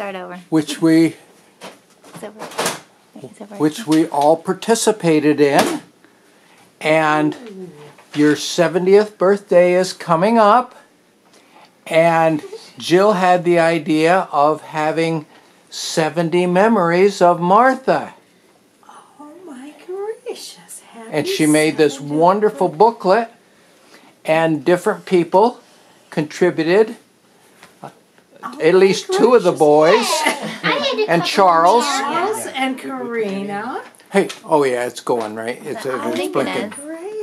Start over. which we It's over. Over. which we all participated in. And your 70th birthday is coming up. And Jill had the idea of having 70 memories of Martha. Oh my gracious. Happy And she made this wonderful booklet, and different people contributed. Uh, At least two of the boys. I And cover Charles. my. Charles and Karina. Hey, oh yeah, it's going right. It's, I'm it's blinking. it. That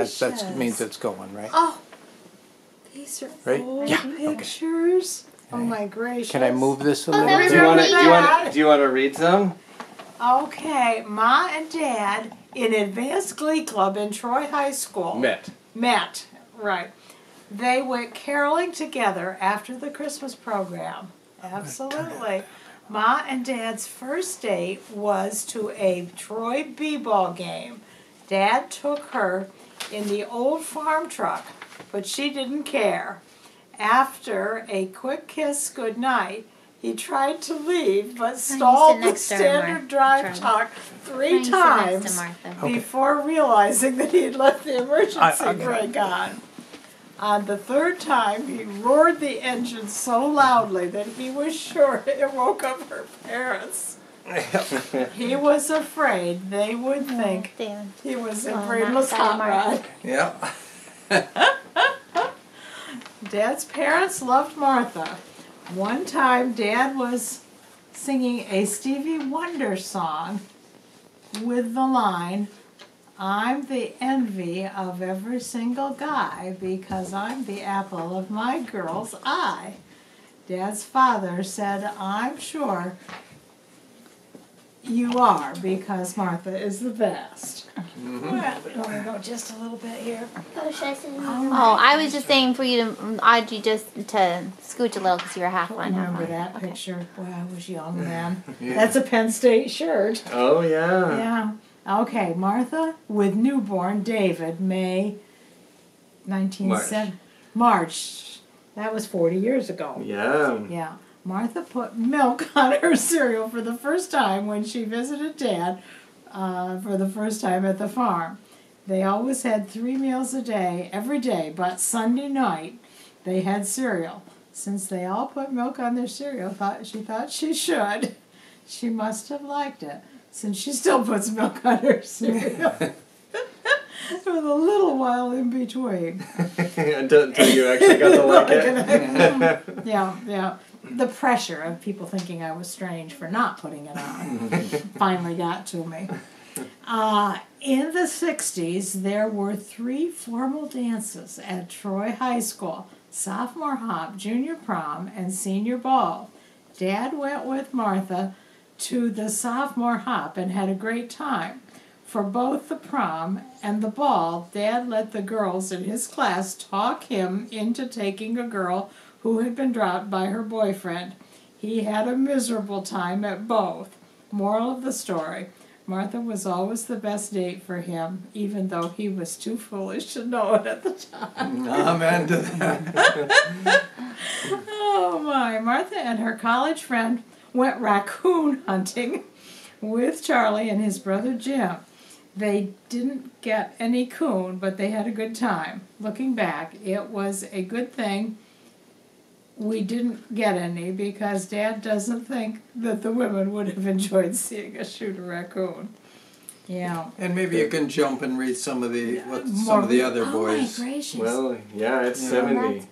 Gracious. means it's going right. Oh, these are Right? old Yeah, okay. pictures. Oh my gracious. Can I move this a Oh, little? that Do you bit? want to? Do you want to? Do you want to read some? Okay, Ma and Dad in Advanced Glee Club in Troy High School Met. met. Right. They went caroling together after the Christmas program. Absolutely. Ma and Dad's first date was to a Troy b-ball game. Dad took her in the old farm truck, but she didn't care. After a quick kiss goodnight, he tried to leave but stalled the next standard Mar- drive Charlie. talk three don't you sit next times to Okay. before realizing that he had left the emergency brake on. On the third time, he roared the engine so loudly that he was sure it woke up her parents. He was afraid they would oh, think Dan. he was in Oh, brainless hot rod. Yeah. Dad's parents loved Martha. One time, Dad was singing a Stevie Wonder song with the line, I'm the envy of every single guy because I'm the apple of my girl's eye. Dad's father said, I'm sure you are because Martha is the best. Well, you want to go just a little bit here? Oh, I sit Oh, I was just saying for you to, I'd you just to scooch a little because you were half on, half Remember on. that Okay. picture? Boy, I was young then. That's a Penn State shirt. Oh yeah. Yeah. Okay, Martha with newborn David, May 1970. March. That was 40 years ago. Yeah. Yeah. Martha put milk on her cereal for the first time when she visited Dad uh, for the first time at the farm. They always had three meals a day, every day, but Sunday night they had cereal. Since they all put milk on their cereal, thought she thought she should. She must have liked it, since she still puts milk on her cereal. With a little while in between. until, until you actually got to like it. yeah, yeah. The pressure of people thinking I was strange for not putting it on finally got to me. Uh, in the 60s, there were three formal dances at Troy High School sophomore hop, junior prom, and senior ball. Dad went with Martha to the sophomore hop and had a great time. For both the prom and the ball, Dad let the girls in his class talk him into taking a girl who had been dropped by her boyfriend. He had a miserable time at both. Moral of the story Martha was always the best date for him, even though he was too foolish to know it at the time. Amen to that. Oh my. Martha and her college friend went raccoon hunting with Charlie and his brother Jim. They didn't get any coon, but they had a good time. Looking back, it was a good thing we didn't get any because Dad doesn't think that the women would have enjoyed seeing us shoot a raccoon. Yeah. And maybe you can jump and read some of the what some of the other Oh boys. my gracious. Well, yeah, it's Yeah. seventy.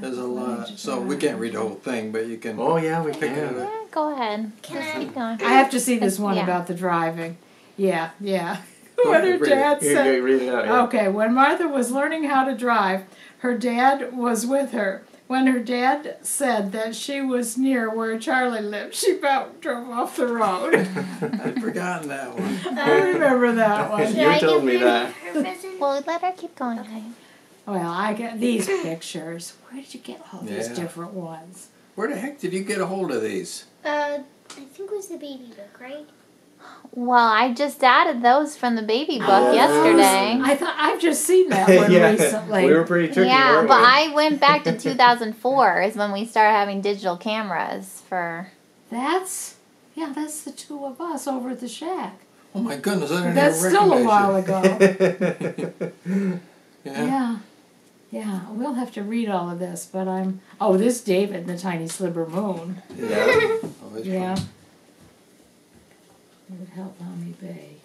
There's a lot, so we can't read the whole thing, but you can. Oh yeah, we Pick it can. up. Yeah, go ahead. Just keep going. I have to see this one Yeah. about the driving. Yeah, yeah. Go what ahead, her read it. dad You said. can read it out. Yeah. Okay, when Martha was learning how to drive, her dad was with her. When her dad said that she was near where Charlie lived, she about drove off the road. I'd forgotten that one. I remember that one. You told me that. Well, let her keep going. Okay. Well, I got these pictures. Where did you get all these different ones? Where the heck did you get a hold of these? Uh, I think it was the baby book, right? Well, I just added those from the baby book yesterday. I thought I've just seen that one yeah, recently. we were pretty tricky. Yeah, weren't but we? I went back to 2004 is when we started having digital cameras for That's yeah, that's the two of us over at the shack. Oh my goodness, I didn't That's even still a while ago. Yeah. yeah. Yeah, we'll have to read all of this, but I'm oh, this David and the tiny sliver moon. Yeah. Oh, Yeah. fun. It would help mommy bake.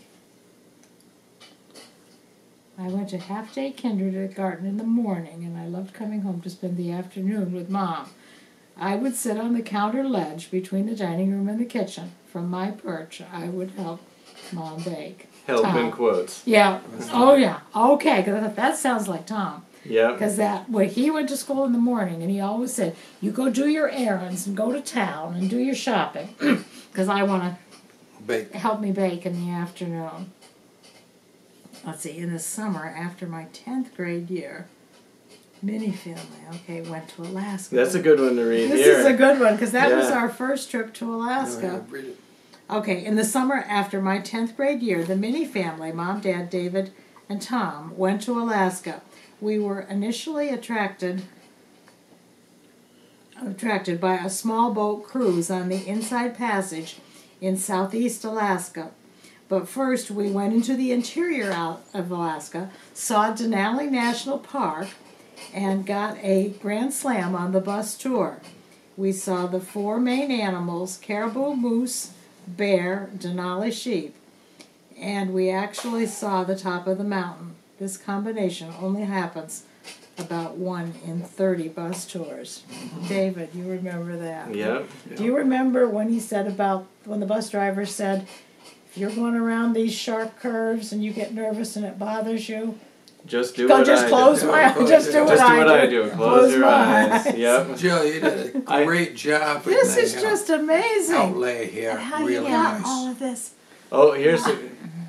I went to half day kindergarten garden in the morning and I loved coming home to spend the afternoon with mom. I would sit on the counter ledge between the dining room and the kitchen. From my perch, I would help mom bake. Help Tom. in quotes. Yeah. Oh, yeah. Okay, because that sounds like Tom. Yep. Because that when he went to school in the morning, and he always said, "You go do your errands and go to town and do your shopping," because I want to Bake. help me bake in the afternoon. Let's see, in the summer after my 10th grade year, mini family, okay, went to Alaska. That's a good one to read This here. is a good one because that was our first trip to Oh, Alaska. yeah, read it. Okay, in the summer after my 10th grade year, the mini family, mom, dad, David, and Tom, went to Alaska. We were initially attracted attracted by a small boat cruise on the Inside Passage in southeast Alaska. But first, we went into the interior out of Alaska, saw Denali National Park, and got a Grand Slam on the bus tour. We saw the four main animals caribou, moose, bear, Denali sheep, and we actually saw the top of the mountain. This combination only happens about one in 30 bus tours. David, you remember that? Yep. Do you remember when he said about when the bus driver said, if you're going around these sharp curves and you get nervous and it bothers you, Just do go what just I close do. my Close just it. do what, Just do I, what do. I do. Close, your my eyes. Yep. Jill, you did a great job This is uh, just amazing. outlay here. And how really you got nice. all of this. Oh, here's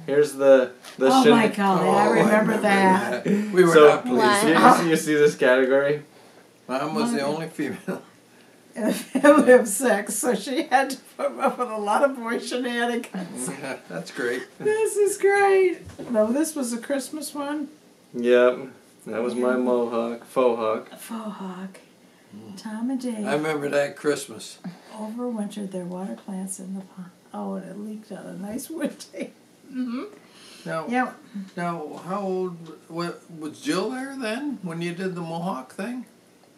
here's the the Oh shin- my golly, I Oh, remember that. We were So- not pleased. Wow. You, you, you see this category? Mom was the only female. in a family of six, so she had to put up with a lot of boy shenanigans. Yeah, that's great. This is great. No, this was a Christmas one. Yep. That was my mohawk, faux hawk. Faux hawk. Mm. Tom and Dave I remember that Christmas. overwintered their water plants in the pond. Oh, and it leaked out a nice wood tape. Now, Yep. now, how old what, was Jill there then when you did the Mohawk thing?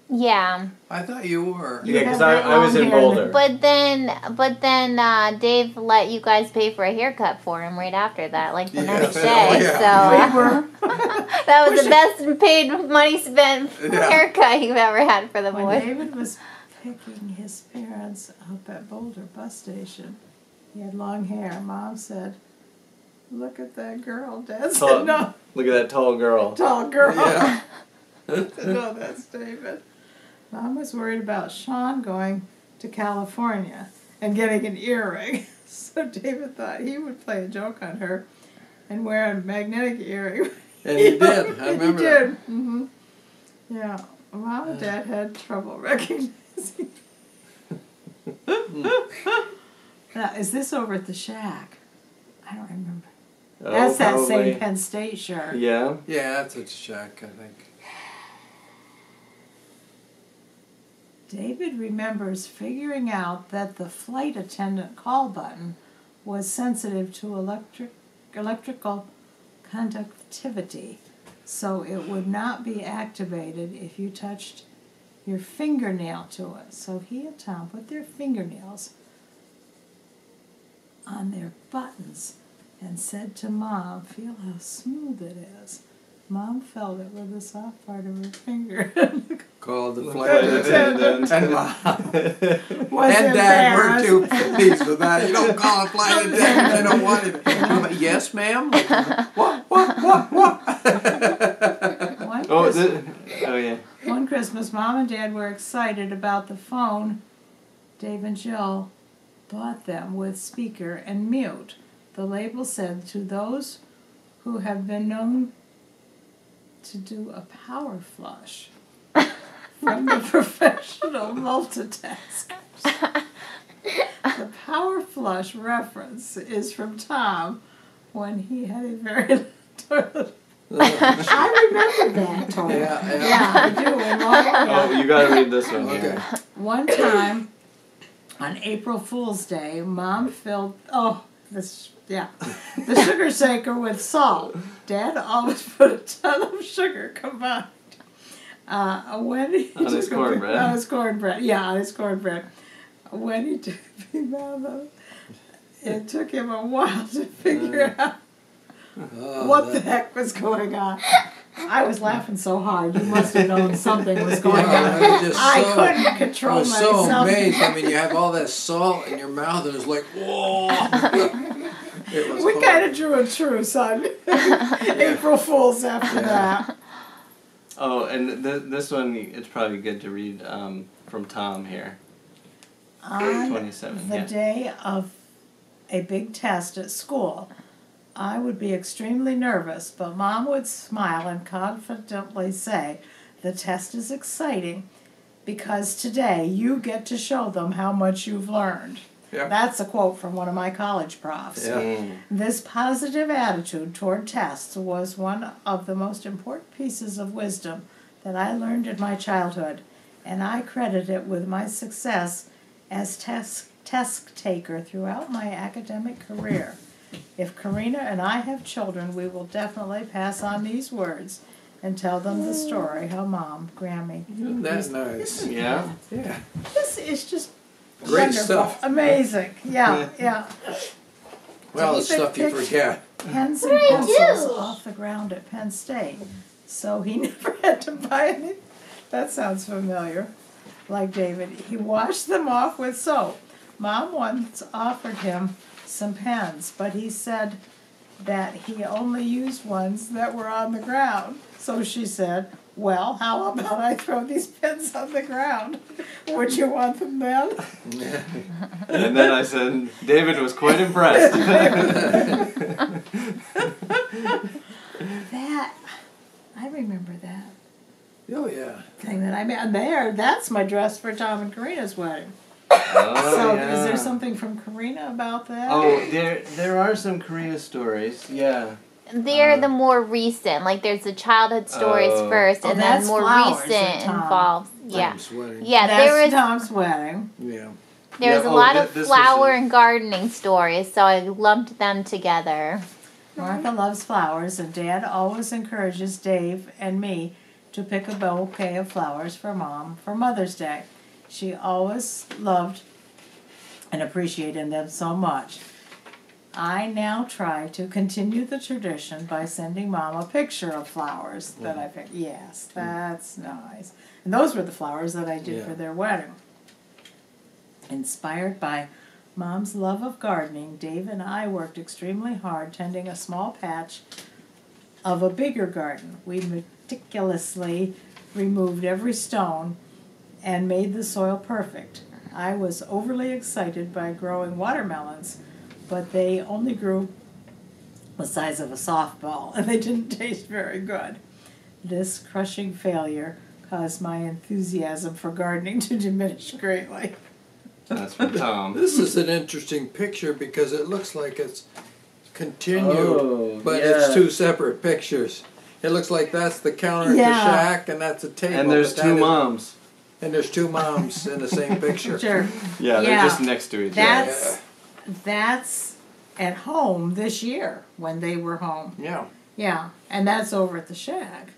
Yeah, I thought you were. You Yeah, had because I, I was long in hair Boulder. but then, but then uh, Dave let you guys pay for a haircut for him right after that, like the Yes. next day. Oh, yeah. So that was the best paid money spent Yeah. haircut you've ever had for the When. David was picking his parents up at Boulder bus station, he had long hair. Mom said, "Look at that girl." Dad said, Tall- "No, Look at that tall girl. tall girl." Yeah. no, that's David. Mom was worried about Sean going to California and getting an earring. So David thought he would play a joke on her and wear a magnetic earring. And he did. I remember he that. did. hmm Yeah. Mom and Dad had trouble recognizing. now, is this over at the shack? I don't remember. Oh, That's that probably. same Penn State shirt. Yeah. Yeah, that's a check, I think. David remembers figuring out that the flight attendant call button was sensitive to electric electrical conductivity, so it would not be activated if you touched your fingernail to it. So he and Tom put their fingernails on their buttons and said to Mom, Feel how smooth it is. Mom felt it with the soft part of her finger. Called the flight Flight attendant. attendant. And mom was and dad were embarrassed. too pleased with that. You don't call a flight attendant. They don't want it. I'm, yes, ma'am. what? What? What? What? One, Oh, Christ- th- oh yeah. one Christmas, Mom and Dad were excited about the phone Dave and Jill bought them with speaker and mute. The label said, To those who have been known to do a power flush from the professional multitaskers. the power flush reference is from Tom when he had a very toilet. I remember that toilet. Yeah, yeah. Yeah, I do. and all- yeah. Oh, you gotta read this one Okay. One time, on April Fool's Day, Mom filled oh this yeah the sugar shaker with salt. Dad always put a ton of sugar combined. Uh, when he On his took a- cornbread. On his cornbread, yeah, on his cornbread. When he took me mama, it took him a while to figure out Oh, what the heck was going on. I was laughing so hard. You must have known something was going Yeah, on. I was just I so- couldn't I control was so amazed. I mean, you have all that salt in your mouth, and it's like, whoa. it was We kind of drew a truce on April Fools after that. Oh, and th- this one, it's probably good to read um, from Tom here. On 27, the yeah. day of a big test at school, I would be extremely nervous, but Mom would smile and confidently say, The test is exciting because today you get to show them how much you've learned. Yeah. That's a quote from one of my college profs. Yeah. Mm. This positive attitude toward tests was one of the most important pieces of wisdom that I learned in my childhood, and I credit it with my success as test, test taker throughout my academic career. If Karina and I have children, we will definitely pass on these words and tell them the story how mom, Grammy. Isn't that nice? Yeah. Yeah. This is just Great wonderful, stuff. amazing. Yeah, yeah. Well, the stuff you forget. pens and What did I pencils do? off the ground at Penn State. So he never had to buy any. That sounds familiar. Like David, he washed them off with soap. Mom once offered him some pens, but he said that he only used ones that were on the ground. So she said, Well, how about I throw these pins on the ground? Would you want them then? And then I said, David was quite impressed. That, I remember that. Oh, yeah. thing that I made. There, that's my dress for Tom and Karina's wedding. oh, so, yeah. is there something from Karina about that? Oh, there there are some Karina stories. Yeah. They're uh-huh. the more recent. Like there's the childhood stories Oh. first, Oh, and that's then more uh, recent at involves. Yeah, wedding. yeah. that's There was Tom's wedding. Yeah. there was Yeah, a oh, lot thi- of flower and gardening stories, so I lumped them together. Martha loves flowers, and Dad always encourages Dave and me to pick a bouquet of flowers for Mom for Mother's Day. She always loved and appreciated them so much. I now try to continue the tradition by sending Mom a picture of flowers that mm-hmm. I picked. Yes, that's nice. And those were the flowers that I did Yeah. for their wedding. Inspired by Mom's love of gardening, Dave and I worked extremely hard tending a small patch of a bigger garden. We meticulously removed every stone and made the soil perfect. I was overly excited by growing watermelons, but they only grew the size of a softball and they didn't taste very good. This crushing failure caused my enthusiasm for gardening to diminish greatly. That's from Tom. This is an interesting picture because it looks like it's continued, Oh, but yeah. it's two separate pictures. It looks like that's the counter at Yeah. the shack, and that's a table. And there's two that is- moms. And there's two moms in the same picture. Sure. Yeah, they're just next to each other. That's that's at home this year when they were home. Yeah. Yeah, and that's over at the shack.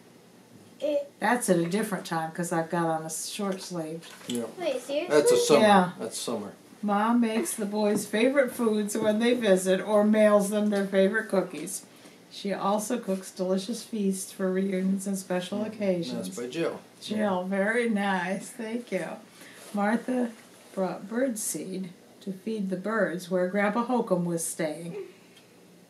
It, That's at a different time because I've got on a short sleeve. Yeah. wait, seriously? That's a summer. Yeah. That's summer. Mom makes the boys' favorite foods when they visit or mails them their favorite cookies. She also cooks delicious feasts for reunions and special mm-hmm. occasions. that's by Jill. Jill, very nice. Thank you. Martha brought bird seed to feed the birds where Grandpa Holcomb was staying.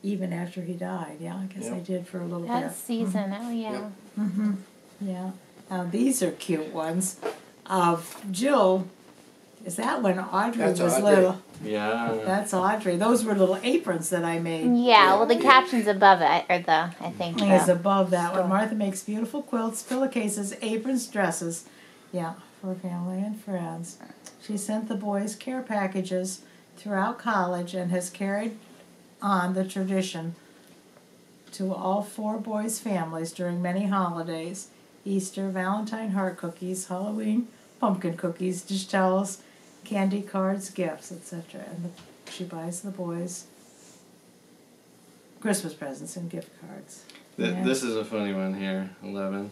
Even after he died. Yeah, I guess I did for a little That bit. season, oh yeah. Yep. Mm-hmm. Yeah. Now these are cute ones. Of Jill, is that when Audrey That's was Audrey. little? Yeah. That's Audrey. Those were little aprons that I made. Yeah, well, the Yeah. caption's above it, or the I think. Is the- above that one. Martha makes beautiful quilts, pillowcases, aprons, dresses. Yeah, for family and friends. She sent the boys care packages throughout college and has carried on the tradition to all four boys' families during many holidays Easter, Valentine heart cookies, Halloween pumpkin cookies, dish towels, candy cards, gifts, etc. And the, she buys the boys Christmas presents and gift cards. Th- Yeah. This is a funny one here. Eleven.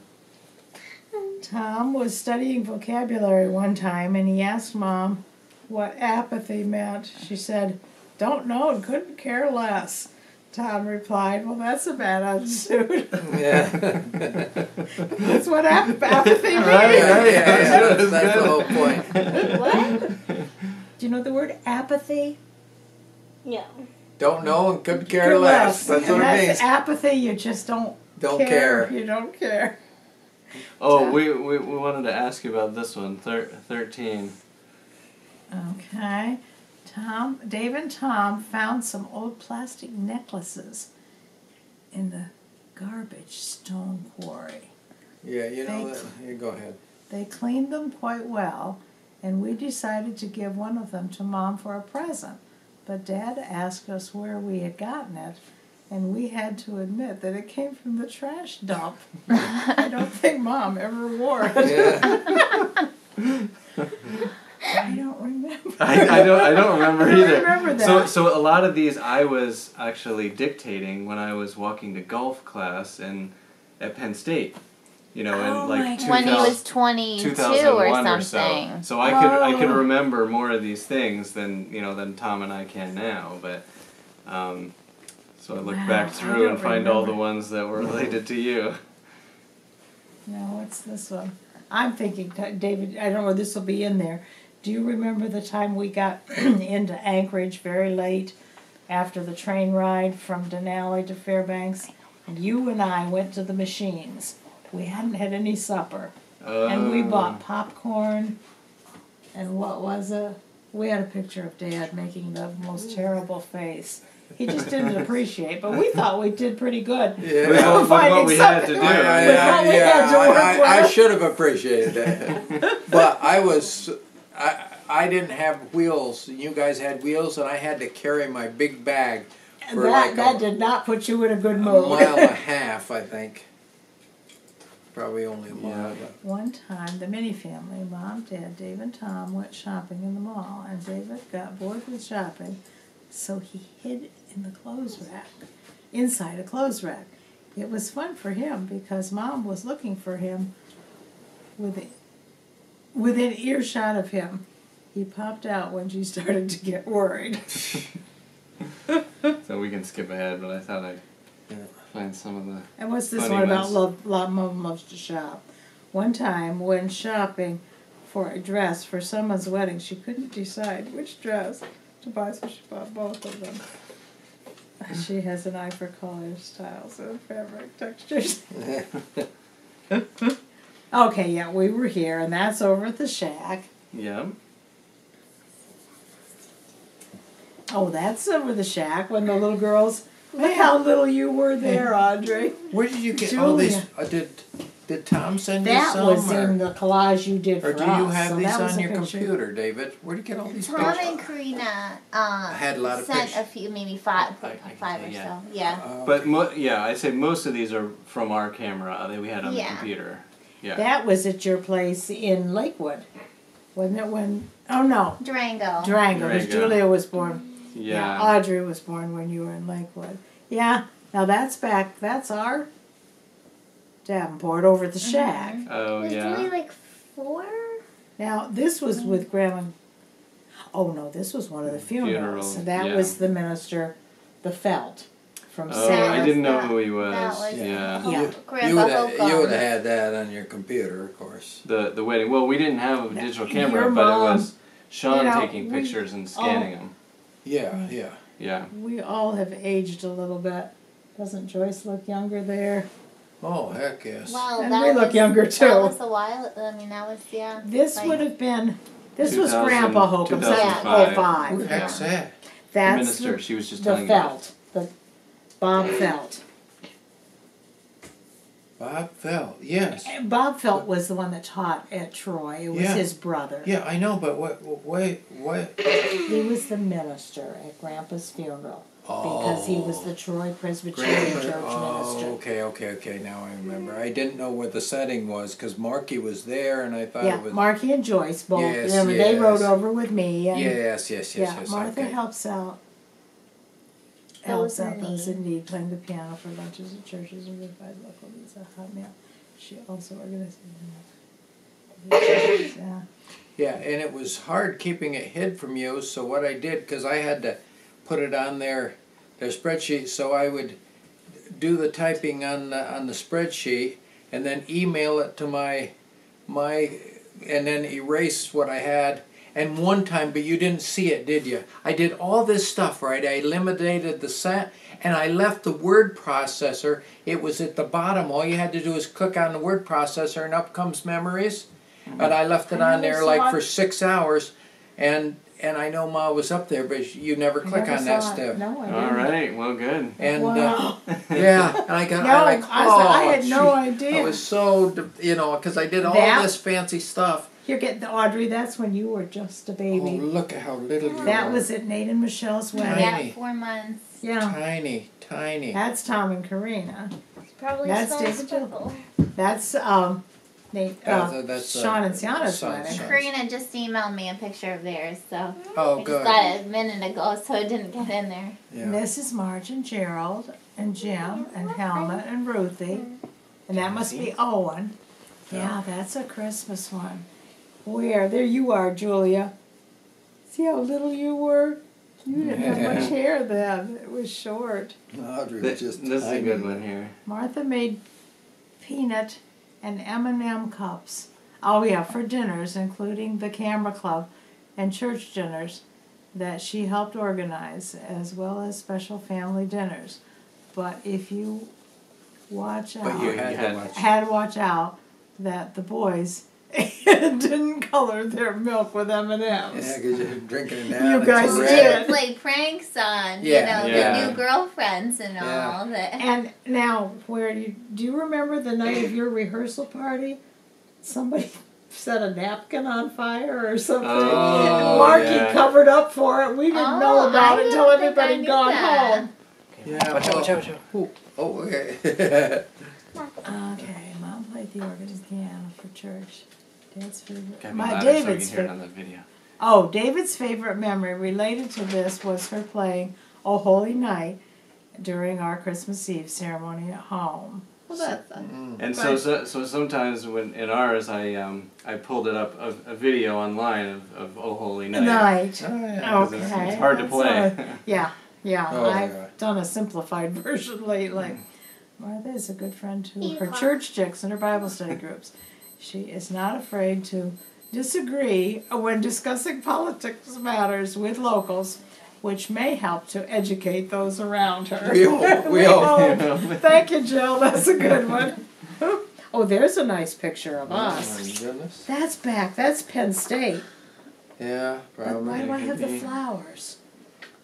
Tom was studying vocabulary one time and he asked mom what apathy meant. She said, Don't know and couldn't care less. Tom replied, Well, that's a bad attitude. Yeah. that's what ap- apathy oh, means. Right, right, yeah, that's, that's the whole point. What? Do you know the word apathy? No. Don't know and couldn't care less. That's and what it means. apathy, you just don't, Don't care. care. You don't care. Oh, we, we, we wanted to ask you about this one. Thir- Thirteen. Okay. Tom, Dave and Tom found some old plastic necklaces in the garbage stone quarry. Yeah, you know, that- you go ahead. They cleaned them quite well, and we decided to give one of them to Mom for a present. But Dad asked us where we had gotten it, and we had to admit that it came from the trash dump. I don't think Mom ever wore it. Yeah. I don't remember. I, I don't I don't remember I don't either. remember So that. so so a lot of these I was actually dictating when I was walking to golf class and at Penn State. You know, Oh in like God. when he was 22 or 2001 or something. so. So I could I could remember more of these things than you know than Tom and I can now. But um, so I look Wow, back through and find all the ones that were related to you. Now, what's this one? I'm thinking, David, I don't know, this will be in there. Do you remember the time we got into Anchorage very late after the train ride from Denali to Fairbanks? And you and I went to the machines. We hadn't had any supper. And we Um, bought popcorn. And what was it? We had a picture of Dad making the most terrible face. He just didn't appreciate, but we thought we did pretty good. Yeah. With what, what Finding we had to do. something. I, I, I, yeah, had to I, I, I should have appreciated that. but I was, I, I didn't have wheels. And you guys had wheels, and I had to carry my big bag for that like that a, did not put you in a good a mood. mile and a half, I think. Probably only a mile. Yeah. One time, the mini family, mom, dad, Dave, and Tom went shopping in the mall, and David got bored with shopping, so he hid in the clothes rack, inside a clothes rack. It was fun for him because mom was looking for him within, within earshot of him. He popped out when she started to get worried. So we can skip ahead, but I thought I'd Yeah. find some of the. And what's this one about love, love, mom loves to shop? One time when shopping for a dress for someone's wedding, she couldn't decide which dress to buy, so she bought both of them. She has an eye for colors, styles, and fabric textures. Okay, yeah, we were here, and that's over at the shack. Yeah. Oh, that's over the shack when the little girls. Hey, how little you were there, Audrey. Where did you get all these? Julia. Uh, did did Tom send you That some? was or, in the collage you did for us. or do you have so these on your picture. computer, David? Where did you get all these Tom and pictures? Karina uh, had a lot of sent pictures. a few, maybe five, I- I five say, or yeah. so. Yeah. Uh, But mo- yeah, I'd say most of these are from our camera that we had on Yeah. the computer. Yeah. That was at your place in Lakewood, wasn't it? When oh no, Durango. Durango, because Durango. Julia was born. yeah. Audrey was born when you were in Lakewood. Yeah. Now that's back. That's our Davenport over at the mm-hmm. shack. Oh Was yeah. Julie like four? Now this was mm. with Grandma. Oh no, this was one of the funerals. Funerals, that yeah. was the minister, the Felt, from Oh, Sam. I didn't know That- who he was. was- yeah. Yeah. You, Grandpa you would have you would have had that on your computer, of course. The the wedding. Well, we didn't have a Yeah. digital Your camera, but it was Sean you know, taking we- pictures and scanning them. Yeah, mm. yeah. Yeah. We all have aged a little bit. Doesn't Joyce look younger there? Oh heck yes. Well, And that we look was, younger, too. That was a while. I mean, that was yeah. This like- would have been. This was 2000 Grandpa Holcomb, 2005. Who 05. the heck's that? That's Minister. the, she was just the telling Felt, the Bob Felt. Bob Felt, yes. And Bob Felt was the one that taught at Troy. It was Yeah. his brother. Yeah, I know, but what, what, what? He was the minister at Grandpa's funeral because he was the oh. Troy Presbyterian Church Oh, minister. okay, okay, okay. Now I remember. I didn't know what the setting was because Marky was there, and I thought Yeah, it was. Marky and Joyce both. Yes, remember they rode over with me. And yes, yes, yes, yeah, yes. Martha okay. helps out. Those Helps out in those in need, playing the piano for lunches at churches and provide local needs. A hot meal. She also organizes. Yeah. Yeah, and it was hard keeping it hid from you. So what I did, because I had to put it on their their spreadsheet, so I would do the typing on the, on the spreadsheet and then email it to my my and then erase what I had. And one time, but you didn't see it, did you? I did all this stuff right. I eliminated the set and I left the word processor. It was at the bottom. All you had to do is click on the word processor and up comes memories. And I left it on there like for six hours, and and I know Ma was up there, but you never click never on that saw it. step. No, I didn't. right, well, good. And uh, yeah, and I got no, I like I, oh, was- I had no gee. idea. I was so you know because I did all That- this fancy stuff. You're getting Audrey. That's when you were just a baby. Oh, look at how little you were. that are. was at Nate and Michelle's wedding. Tiny. Yeah, four months. Yeah, tiny, tiny. that's Tom and Karina. Probably That's smells David Jones. That's um, Nate, Yeah, uh, so that's, Sean and Sienna's Sean- wedding. Sean. Karina just emailed me a picture of theirs, so Oh, I just good. got it a minute ago, so it didn't get in there. Yeah. Mrs. March and Gerald and Jim and Helmut and Ruthie, and that must be Owen. Yeah, that's a Christmas one. Where? There you are, Julia. See how little you were? You didn't have much hair then. It was short. Audrey This, this is a good one here. Martha made peanut and M&M cups. Oh yeah, for dinners, including the camera club and church dinners that she helped organize, as well as special family dinners. But if you watch out, But you You had had- watch. had to watch out that the boys didn't color their milk with M and M's. Yeah, M's. because you're drinking it now. it's guys did. would play pranks on, Yeah. you know, Yeah. the new girlfriends and Yeah. all that. And now, where you do you remember the night of your rehearsal party? Somebody set a napkin on fire or something. Oh, Marky yeah. covered up for it. We didn't know Oh, about I it until everybody got that. home. Yeah. Watch out, watch out, watch out. Oh, oh, okay. Okay, mom played the organ and piano for church. Dad's favorite. My louder so we David's can hear it favorite. on the video. Oh, David's favorite memory related to this was her playing "Oh Holy Night" during our Christmas Eve ceremony at home. Well, that's And so, so, so sometimes when in ours, I um, I pulled it up a, a video online of, of Oh Holy Night. Night. Oh, yeah. 'Cause Okay. it's, it's hard to play. all right. Yeah, yeah. Oh, I've yeah. done a simplified version lately. Martha is a good friend to her church chicks and her Bible study groups. She is not afraid to disagree when discussing politics matters with locals, which may help to educate those around her. We hope, we hope. Thank you, Jill. That's a good one. oh, there's a nice picture of Oh us. my goodness. That's back. That's Penn State. Yeah, But why do I have the flowers?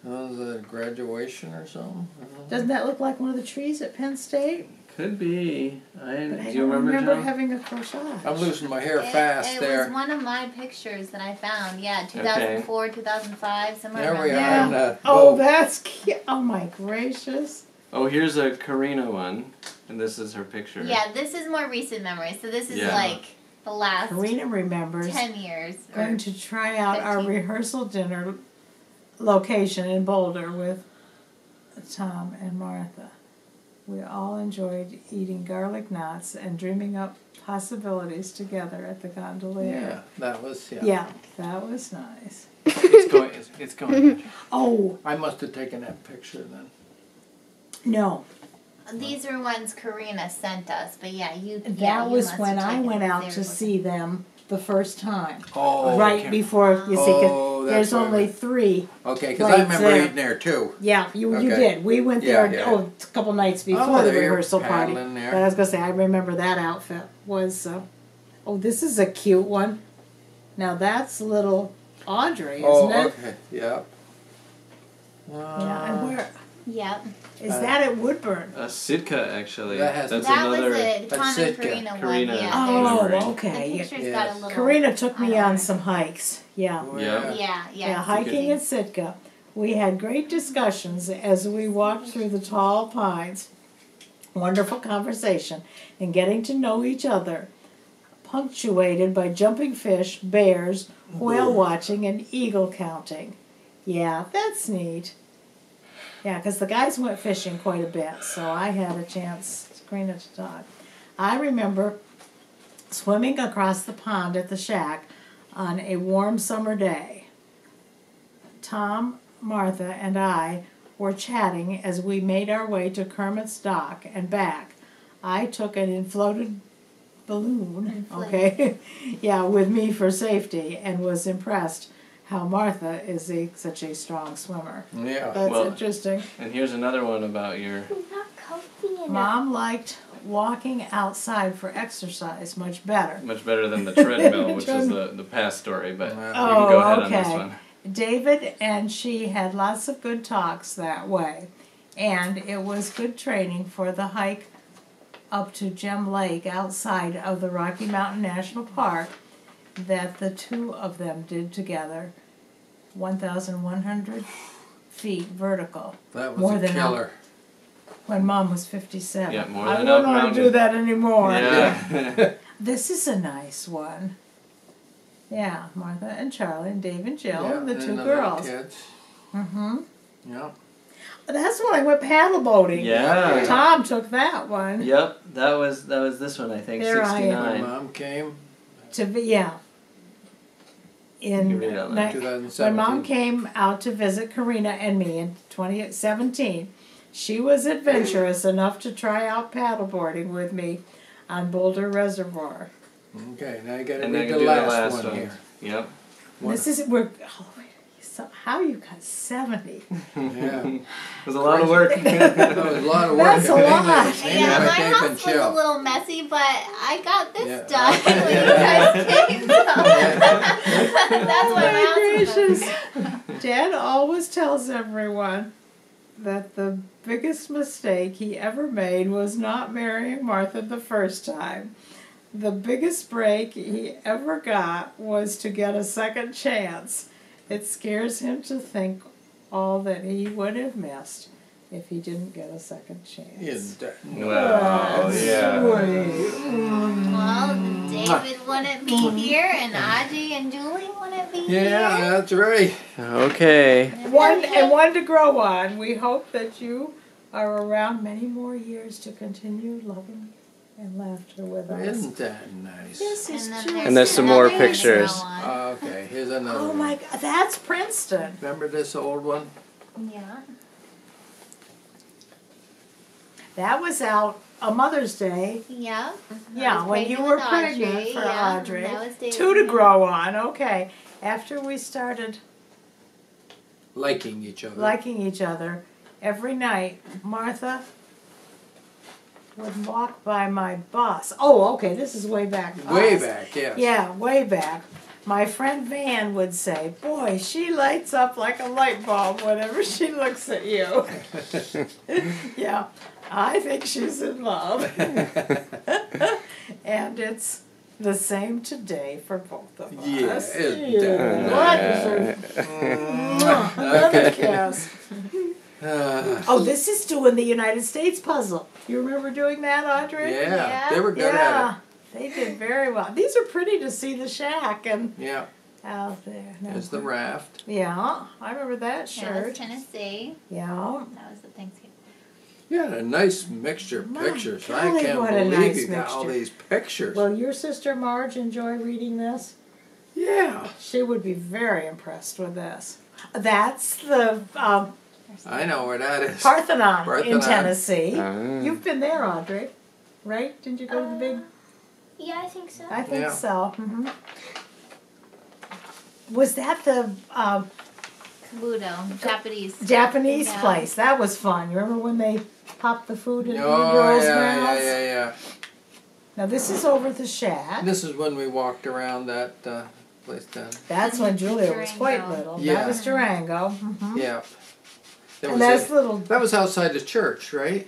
Was it a graduation or something? I don't know. Doesn't that look like one of the trees at Penn State? Could be. I, But do I you don't remember, remember having a corsage. I'm losing my hair It, fast it there. was one of my pictures that I found. Yeah, 2004, 2005, somewhere There around we are. Yeah. on the Oh, that's cute. Oh my gracious. Oh, here's a Karina one, and this is her picture. Yeah, this is more recent memory. So this is Yeah. like the last Karina remembers 10 years. Going to try out our rehearsal dinner location in Boulder with Tom and Martha. We all enjoyed eating garlic knots and dreaming up possibilities together at the Yeah, gondolier. that was, yeah. Yeah, that was nice. It's going, it's, it's going. Oh, I must have taken that picture then. no. These are ones Karina sent us, but yeah, you. That yeah, you was when I went out to see them the first time. Oh, right okay. before you see. see, 'cause Oh, that's there's what I only meant. three. Okay, because I Right remember there. eating there too. Yeah, you you Okay. did. We went there yeah. oh a couple nights before Oh, the there you're rehearsal party. paddling there. But I was gonna say I remember that outfit was. Uh, oh, this is a cute one. Now that's little Audrey, isn't Oh, it? okay, yeah. Yeah, and Uh, where Yep. Is Uh, that at Woodburn? Uh, Sitka actually. That has- That's that another. was it. That's Tom and Sitka. Karina one. Karina. Yeah. Oh, there's- okay. The Yeah. picture's Yes. got a little. Karina took me on highlight. some hikes. Yeah. Oh, Yeah. Yeah, yeah. Yeah, hiking at Sitka. We had great discussions as we walked through the tall pines. Wonderful conversation and getting to know each other, punctuated by jumping fish, bears, whale watching, and eagle counting. Yeah, that's neat. Yeah, because the guys went fishing quite a bit, so I had a chance, Karina, to talk. I remember swimming across the pond at the shack on a warm summer day. Tom, Martha, and I were chatting as we made our way to Kermit's dock and back. I took an inflated balloon, okay, yeah, with me for safety, and was impressed how Martha is a, such a strong swimmer. Yeah. That's Well- interesting. And here's another one about your. Not comfy enough. Mom liked walking outside for exercise much better. Much better than the treadmill, which is the, the past story, but you can Oh, go ahead on this oh, one. David and she had lots of good talks that way, and it was good training for the hike up to Gem Lake outside of the Rocky Mountain National Park that the two of them did together. 1,100 feet vertical. That was More a than killer. When mom was 57. Yeah, more I don't want to do that anymore. Yeah. This is a nice one. Yeah, Martha and Charlie and Dave and Jill and the two the girls. Kids. Mm-hmm. Yeah. That's when I went paddle boating. Yeah. Tom took that one Yep, that was that was this one I think. There I am. My mom came to vi- yeah. In You read it out loud. ni- when mom came out to visit Karina and me in 2017, she was adventurous enough to try out paddleboarding with me on Boulder Reservoir. Okay, now you got to And read the do last, the last one, one. here. Yep. What? This is we're oh, so how you got 70? Yeah. It was a lot of work. That was a lot of work. That's a lot. Yeah, my house and was a little messy, but I got this Yeah. done when you guys came. That's why my house was messy. gracious. Dad always tells everyone that the biggest mistake he ever made was not marrying Martha the first time. The biggest break he ever got was to get a second chance. It scares him to think all that he would have missed if he didn't get a second chance. Is that- Wow. Yeah. Well, David wouldn't be mm. here, and Audrey and Julie wouldn't be Yeah, here. Yeah, that's right. Okay. One and one to grow on. We hope that you are around many more years to continue loving and laughter with us. Isn't that nice? This is And then true. And there's some more pictures. Oh, okay, here's another Oh one. my God, that's Princeton. Remember this old one? Yeah. That was out a Mother's Day. Yeah. Yeah, when you were with pregnant Audrey, for yeah, Audrey. That was Two to grow on. Okay. After we started Liking each other. liking each other, every night Martha would walk by my bus. Oh, okay. This is way back. Way Us. back, yes. Yeah, way back. My friend Van would say, Boy, she lights up like a light bulb whenever she looks at you. yeah, I think she's in love. and it's the same today for both of us. Yeah, isn't Yeah. What? Mwah. Another kiss. Uh, Oh, this is doing the United States puzzle. You remember doing that, Audrey? yeah, Yeah. they were good Yeah, at they did very well. These are pretty to see the shack and. Yeah, out there. Now, there's the raft. Yeah, I remember that shirt. Yeah, that was shirt. Tennessee. Yeah. That was the Thanksgiving. Yeah, a nice mixture of My pictures. I can't what a believe nice you got all these pictures. Will your sister Marge enjoy reading this? yeah, She would be very impressed with this. That's the um, I know where that is. Parthenon, in Parthenon. Tennessee. Ah. You've been there, Audrey, right? Didn't you go to the big? Yeah, I think so. I think Yeah. so. hmm Was that the um, Kabuto, Japanese. Japanese Yeah. place? That was fun. You remember when they popped the food in the Oh girls' yeah, yeah, mouths? yeah, yeah. Now this is over the shack. This is when we walked around that uh, place down. That's when Julia was quite Durango. little. Yeah. That was Durango. hmm Yeah. That and was that's it. little. That was outside the church, right?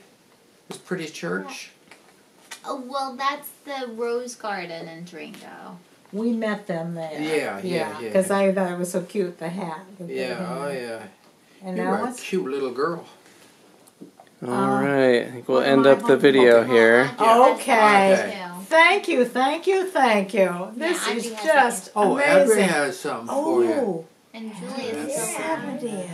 This pretty church. Oh, well, that's the Rose Garden in Durango. We met them there. Yeah, yeah, yeah. Because I thought it was so cute, the hat. that they Yeah, oh yeah. And you now were a cute little girl. All uh, right. I think we'll end up the video for? here. Okay. Okay. Thank you, thank you, thank you. This Audrey is has just Oh, amazing. Audrey has something for you. oh, And Julia's still seventy.